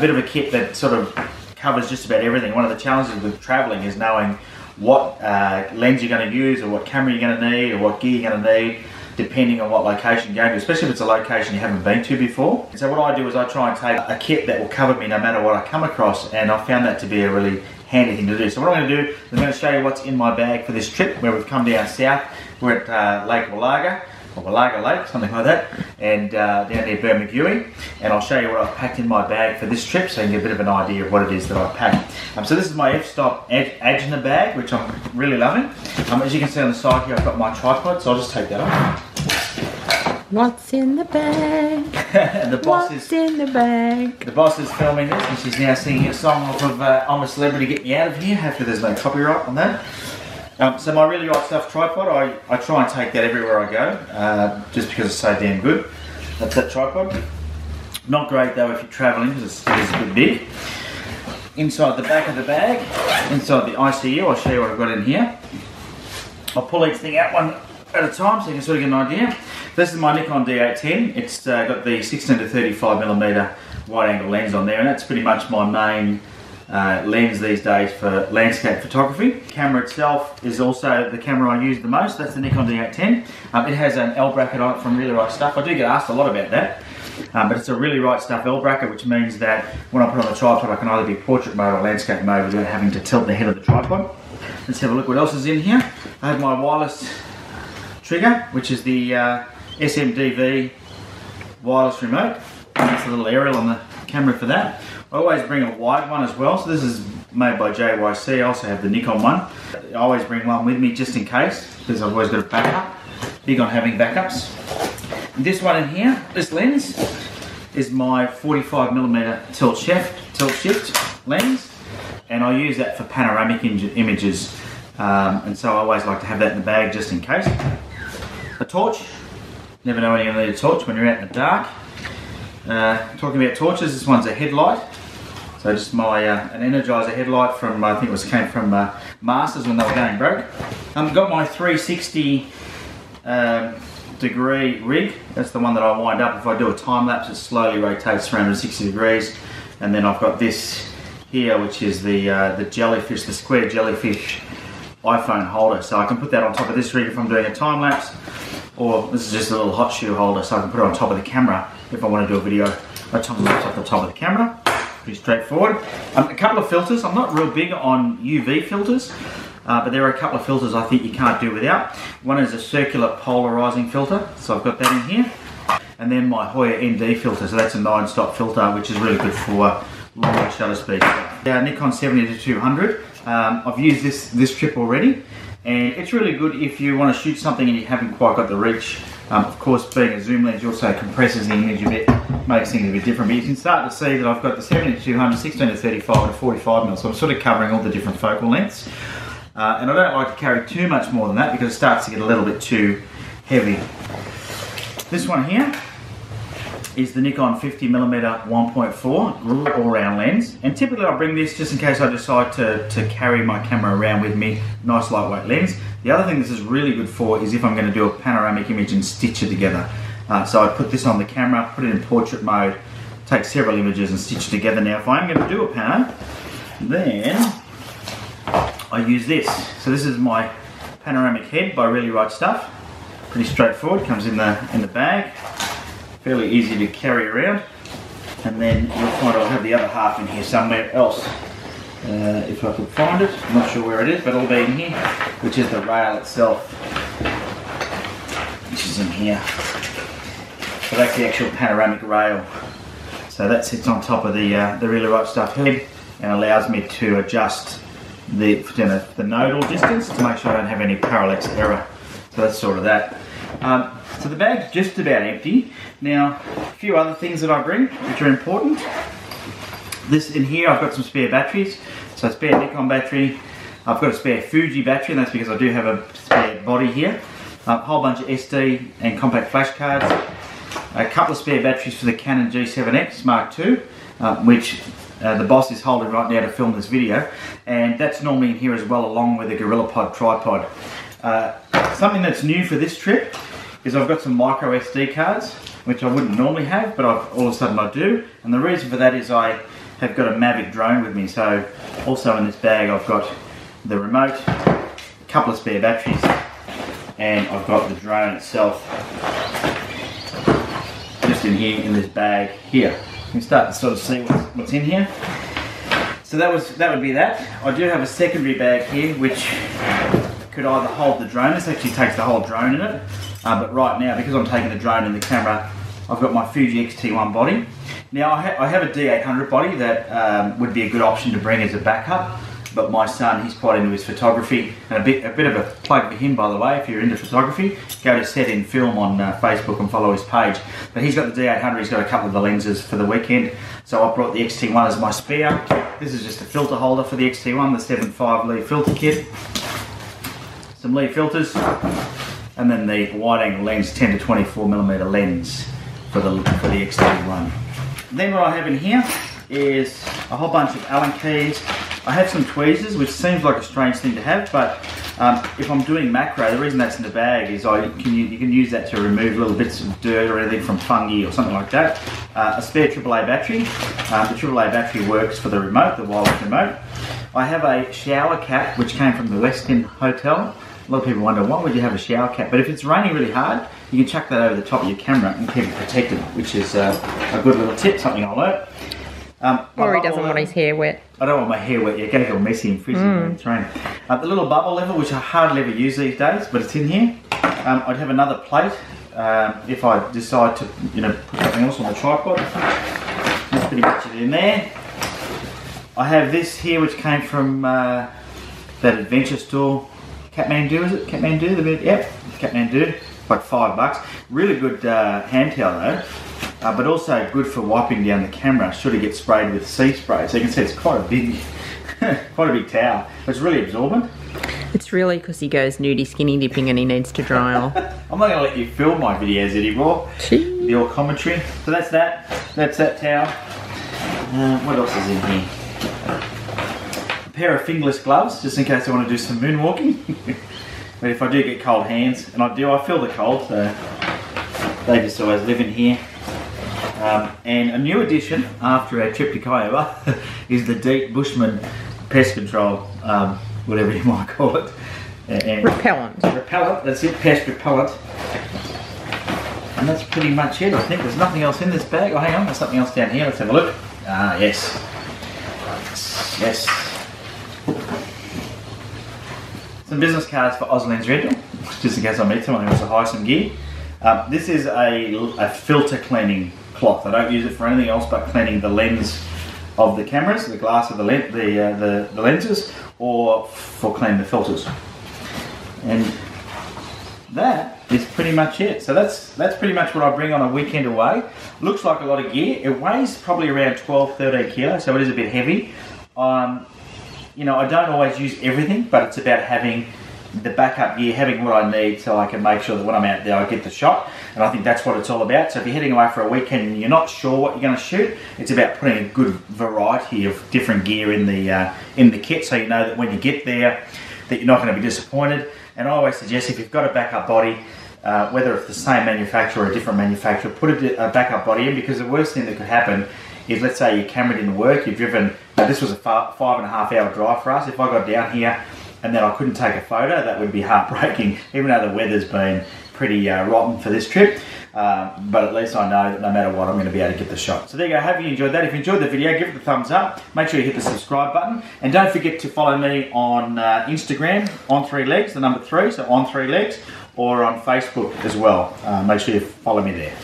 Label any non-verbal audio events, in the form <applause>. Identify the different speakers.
Speaker 1: bit of a kit that sort of covers just about everything. One of the challenges with traveling is knowing what uh, lens you're going to use or what camera you're going to need or what gear you're going to need depending on what location you're going to, especially if it's a location you haven't been to before. So what I do is I try and take a kit that will cover me no matter what I come across and I found that to be a really handy thing to do. So what I'm going to do is I'm going to show you what's in my bag for this trip where we've come down south. We're at uh, Lake Wallaga or Wallaga Lake, something like that, and uh, down near Bermagui. And I'll show you what I've packed in my bag for this trip so you can get a bit of an idea of what it is that I've packed. Um, so this is my f-stop Ajna bag, which I'm really loving. Um, as you can see on the side here, I've got my tripod, so I'll just take that off.
Speaker 2: What's in the bag?
Speaker 1: and <laughs> the boss
Speaker 2: What's
Speaker 1: is
Speaker 2: in the bag?
Speaker 1: the boss is filming this, and she's now singing a song off of uh, "I'm a Celebrity, Get Me Out of Here." Hopefully, there's no copyright on that. Um, so my really right stuff tripod, I, I try and take that everywhere I go, uh, just because it's so damn good. That's that tripod. Not great though if you're travelling because it's, it's a bit big. Inside the back of the bag, inside the ICU, I'll show you what I've got in here. I'll pull each thing out one at a time so you can sort of get an idea. This is my Nikon D810. It's uh, got the 16 to 35 millimeter wide angle lens on there, and that's pretty much my main uh, lens these days for landscape photography. Camera itself is also the camera I use the most. That's the Nikon D810. Um, it has an L bracket on it from Really Right Stuff. I do get asked a lot about that. Um, but it's a really right stuff L bracket, which means that when I put on the tripod, I can either be portrait mode or landscape mode without having to tilt the head of the tripod. Let's have a look what else is in here. I have my wireless trigger, which is the uh, SMDV wireless remote. That's a little aerial on the camera for that. I always bring a wide one as well. So this is made by JJC. I also have the Nikon one. I always bring one with me just in case, because I've always got a backup. Big on having backups. This one in here, this lens, is my 45mm tilt shift, tilt shift lens, and I use that for panoramic images. Um, and so I always like to have that in the bag just in case. A torch. Never know when you're going to need a torch when you're out in the dark. Uh, talking about torches, this one's a headlight. So just my uh, an Energizer headlight from I think it was came from uh, Masters when they were going broke. I've um, got my 360 um, degree rig. That's the one that I wind up. If I do a time lapse, it slowly rotates 360 degrees. And then I've got this here, which is the uh, the jellyfish, the square jellyfish iPhone holder. So I can put that on top of this rig if I'm doing a time lapse. Or this is just a little hot shoe holder, so I can put it on top of the camera if I want to do a video, a time lapse off the top of the camera pretty straightforward. Um, a couple of filters. I'm not real big on UV filters, uh, but there are a couple of filters I think you can't do without. One is a circular polarizing filter, so I've got that in here. And then my Hoya ND filter, so that's a nine stop filter, which is really good for longer shutter speed. Yeah, Nikon 70 to 200. Um, I've used this this trip already, and it's really good if you want to shoot something and you haven't quite got the reach. Um, of course, being a zoom lens, also compresses the image a bit, makes things a bit different. But you can start to see that I've got the 70 to 200, 16 to 35, and 45 mm. So I'm sort of covering all the different focal lengths. Uh, and I don't like to carry too much more than that because it starts to get a little bit too heavy. This one here is the Nikon 50mm 1.4 all-round lens. And typically I bring this just in case I decide to, to carry my camera around with me. Nice lightweight lens. The other thing this is really good for is if I'm going to do a panoramic image and stitch it together. Uh, so I put this on the camera, put it in portrait mode, take several images and stitch it together. Now if I'm going to do a pano, then I use this. So this is my panoramic head by Really Right Stuff. Pretty straightforward, comes in the in the bag fairly easy to carry around. And then you'll find I'll have the other half in here somewhere else. Uh, if I could find it, I'm not sure where it is, but it'll be in here, which is the rail itself, which is in here. So that's the actual panoramic rail. So that sits on top of the uh, the really right stuff head and allows me to adjust the, you know, the nodal distance to make sure I don't have any parallax error. So that's sort of that. Um, so the bag's just about empty. Now, a few other things that I bring, which are important. This in here, I've got some spare batteries. So a spare Nikon battery. I've got a spare Fuji battery, and that's because I do have a spare body here. A whole bunch of SD and compact flash cards. A couple of spare batteries for the Canon G7X Mark II, uh, which uh, the boss is holding right now to film this video. And that's normally in here as well, along with a GorillaPod tripod. Uh, something that's new for this trip is I've got some micro SD cards, which I wouldn't normally have, but I've, all of a sudden I do. And the reason for that is I have got a Mavic drone with me. So also in this bag I've got the remote, a couple of spare batteries, and I've got the drone itself just in here in this bag here. You can start to sort of see what's, what's in here. So that was that would be that. I do have a secondary bag here which could either hold the drone. This actually takes the whole drone in it. Uh, but right now, because I'm taking the drone and the camera, I've got my Fuji X-T1 body. Now I, ha I have a D800 body that um, would be a good option to bring as a backup but my son, he's quite into his photography, and a bit, a bit of a plug for him, by the way, if you're into photography, go to Set in Film on uh, Facebook and follow his page. But he's got the D800, he's got a couple of the lenses for the weekend, so I brought the XT1 as my spare. This is just a filter holder for the XT1, the 7.5 Lee filter kit. Some Lee filters, and then the wide angle lens, 10 to 24 millimeter lens for the, for the XT1. Then what I have in here is a whole bunch of Allen keys, I have some tweezers, which seems like a strange thing to have, but um, if I'm doing macro, the reason that's in the bag is I can you can use that to remove little bits of dirt or anything from fungi or something like that. Uh, a spare AAA battery. Um, the AAA battery works for the remote, the wireless remote. I have a shower cap which came from the Westin Hotel. A lot of people wonder why would you have a shower cap, but if it's raining really hard, you can chuck that over the top of your camera and keep it protected, which is uh, a good little tip, something I learned.
Speaker 2: Um, or he doesn't want his hair wet.
Speaker 1: I don't want my hair wet. Yeah, it goes all messy and frizzy mm. when it's raining. Uh, the little bubble level, which I hardly ever use these days, but it's in here. Um, I'd have another plate um, if I decide to, you know, put something else on the tripod. That's pretty much it in there. I have this here, which came from uh, that adventure store, Kathmandu, is it? Kathmandu, the bit, yep, Kathmandu, like five bucks. Really good uh, hand towel though uh, but also good for wiping down the camera should it get sprayed with sea spray. So you can see it's quite a big, <laughs> quite a big towel. It's really absorbent.
Speaker 2: It's really because he goes nudie skinny dipping and he needs to dry off. <laughs>
Speaker 1: I'm not going to let you film my videos anymore. Your commentary. So that's that. That's that towel. Uh, what else is in here? Pair of fingerless gloves, just in case I want to do some moonwalking. <laughs> but if I do get cold hands, and I do, I feel the cold, so they just always live in here. Um, and a new addition after our trip to Kiowa <laughs> is the Deep Bushman Pest Control, um, whatever you might call it.
Speaker 2: And repellent.
Speaker 1: Repellent, that's it, pest repellent. And that's pretty much it, I think. There's nothing else in this bag. Oh, hang on, there's something else down here. Let's have a look. Ah, yes. Yes. Some business cards for Auslens Rental, just in case I meet someone who wants to hire some gear. Um, this is a, a filter cleaning cloth. I don't use it for anything else but cleaning the lens of the cameras, the glass of the, le the, uh, the, the lenses, or for cleaning the filters. And that is pretty much it. So that's that's pretty much what I bring on a weekend away. Looks like a lot of gear. It weighs probably around 12, 13 kilos, so it is a bit heavy. Um, you know, I don't always use everything, but it's about having the backup gear, having what I need so I can make sure that when I'm out there I get the shot. And I think that's what it's all about. So if you're heading away for a weekend and you're not sure what you're going to shoot, it's about putting a good variety of different gear in the uh, in the kit so you know that when you get there that you're not going to be disappointed. And I always suggest if you've got a backup body, uh, whether it's the same manufacturer or a different manufacturer, put a, a, backup body in because the worst thing that could happen is let's say your camera didn't work, you've driven, this was a five and a half hour drive for us. If I got down here and then I couldn't take a photo, that would be <laughs> heartbreaking, even though the weather's been pretty uh, rotten for this trip. Uh, but at least I know that no matter what, I'm going to be able to get the shot. So there you go. Hope you enjoyed that. If you enjoyed the video, give it a thumbs up. Make sure you hit the subscribe button. And don't forget to follow me on uh, Instagram, on three legs, the number three, so on three legs, or on Facebook as well. Uh, make sure you follow me there.